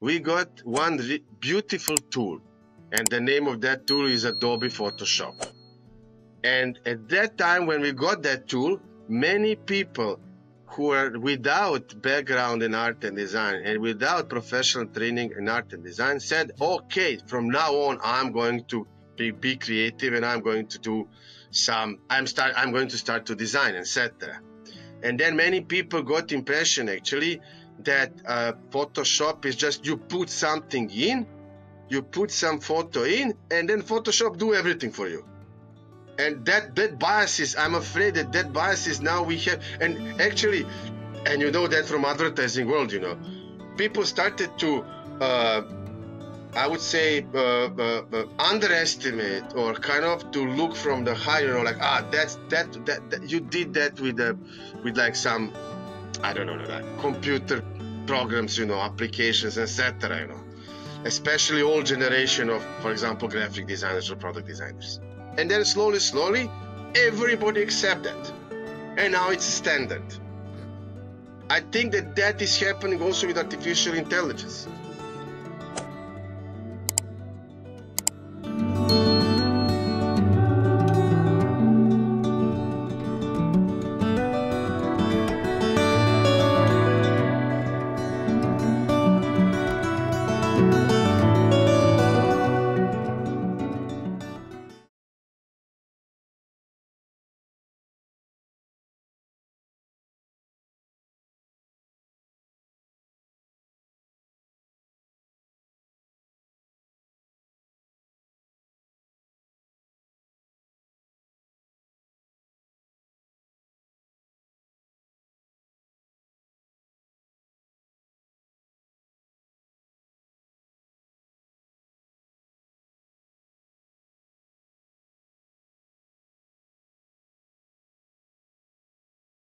we got one beautiful tool, and the name of that tool is Adobe Photoshop. And at that time, when we got that tool, many people who are without background in art and design and without professional training in art and design said, okay, from now on, I'm going to be, be creative and I'm going to do some, I'm start, I'm going to start to design, etc. And then many people got impression actually that uh, Photoshop is just you put something in, you put some photo in, and then Photoshop do everything for you. And that that biases i'm afraid that that biases now we have and actually and you know that from advertising world you know people started to uh, I would say uh, uh, uh, underestimate or kind of to look from the high, you know, like ah, that's that, that, that you did that with the with like some I don't know, computer programs, you know, applications, etc. You know, especially old generation of, for example, graphic designers or product designers. And then slowly, slowly, everybody accept that. And now it's standard. I think that that is happening also with artificial intelligence.